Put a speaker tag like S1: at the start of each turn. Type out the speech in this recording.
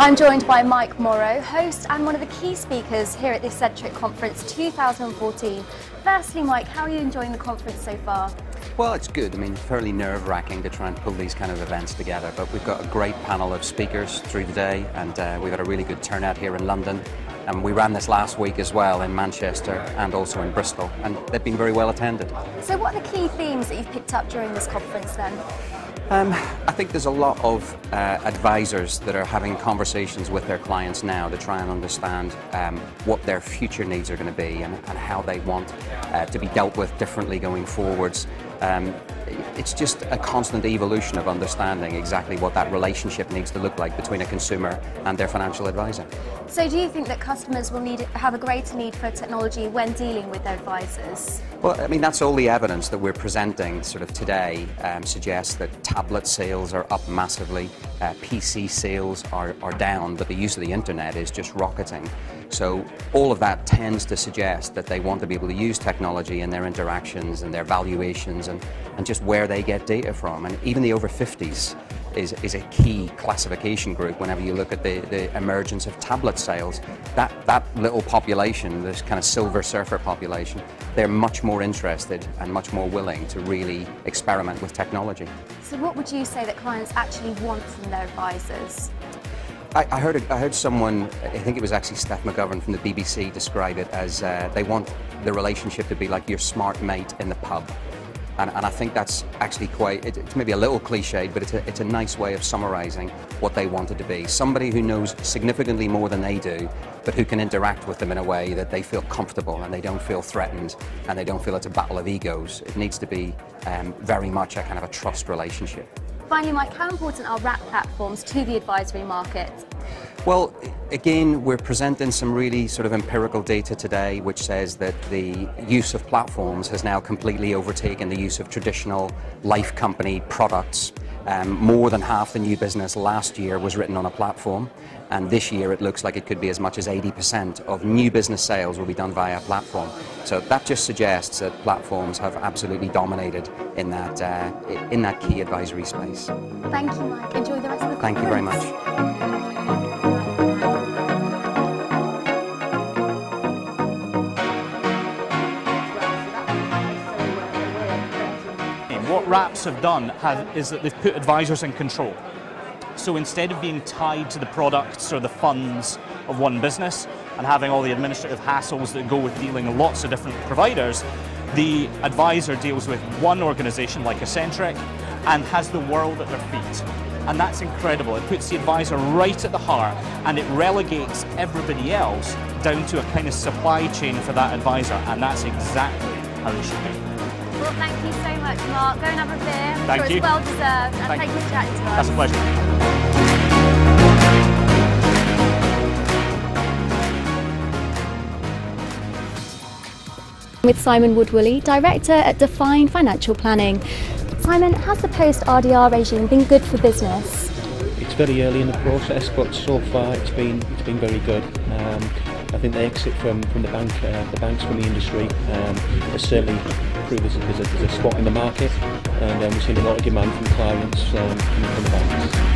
S1: I'm joined by Mike Morrow, host and one of the key speakers here at the Ascentric Conference 2014. Firstly, Mike, how are you enjoying the conference so far?
S2: Well, it's good. I mean, fairly nerve-wracking to try and pull these kind of events together, but we've got a great panel of speakers through the day, and uh, we've had a really good turnout here in London. And we ran this last week as well in Manchester and also in Bristol, and they've been very well attended.
S1: So, what are the key themes that you've picked up during this conference then?
S2: Um, I think there's a lot of uh, advisors that are having conversations with their clients now to try and understand um, what their future needs are going to be and, and how they want uh, to be dealt with differently going forwards. Um, it's just a constant evolution of understanding exactly what that relationship needs to look like between a consumer and their financial advisor.
S1: So do you think that customers will need have a greater need for technology when dealing with their advisors?
S2: Well, I mean, that's all the evidence that we're presenting sort of today um, suggests that tablet sales are up massively, uh, PC sales are, are down, but the use of the internet is just rocketing. So all of that tends to suggest that they want to be able to use technology in their interactions and their valuations and, and just where they get data from. And even the over 50s is, is a key classification group whenever you look at the, the emergence of tablet sales. That, that little population, this kind of silver surfer population, they're much more interested and much more willing to really experiment with technology.
S1: So what would you say that clients actually want from their advisors?
S2: I, I heard I heard someone, I think it was actually Steph McGovern from the BBC, describe it as uh, they want the relationship to be like your smart mate in the pub. And, and I think that's actually quite, it, it's maybe a little cliched, but it's a, it's a nice way of summarising what they wanted to be. Somebody who knows significantly more than they do, but who can interact with them in a way that they feel comfortable and they don't feel threatened and they don't feel it's a battle of egos. It needs to be um, very much a kind of a trust relationship.
S1: Finally, Mike, how important are wrap platforms to the advisory market?
S2: Well, again, we're presenting some really sort of empirical data today which says that the use of platforms has now completely overtaken the use of traditional life company products. Um, more than half the new business last year was written on a platform, and this year it looks like it could be as much as 80% of new business sales will be done via a platform. So that just suggests that platforms have absolutely dominated in that uh, in that key advisory space.
S1: Thank you, Mike. Enjoy the rest of the
S2: Thank you very much.
S3: Wraps have done have, is that they've put advisors in control. So instead of being tied to the products or the funds of one business and having all the administrative hassles that go with dealing with lots of different providers, the advisor deals with one organization like Ascentric and has the world at their feet. And that's incredible. It puts the advisor right at the heart and it relegates everybody else down to a kind of supply chain for that advisor. And that's exactly how it should be.
S1: Well, thank you so much, Mark. Go and have a beer. I'm
S3: thank
S1: sure
S3: you.
S1: it's well deserved. And
S3: thank
S1: thank you for chatting to us.
S3: That's a pleasure.
S1: With Simon Woodwoolley, Director at Define Financial Planning. Simon, has the post-RDR regime been good for business?
S4: It's very early in the process, but so far it's been it's been very good. Um, I think the exit from, from the bank, uh, the banks from the industry um, has certainly there's as, a, as a spot in the market and um, we've seen a lot of demand from clients um, from the banks.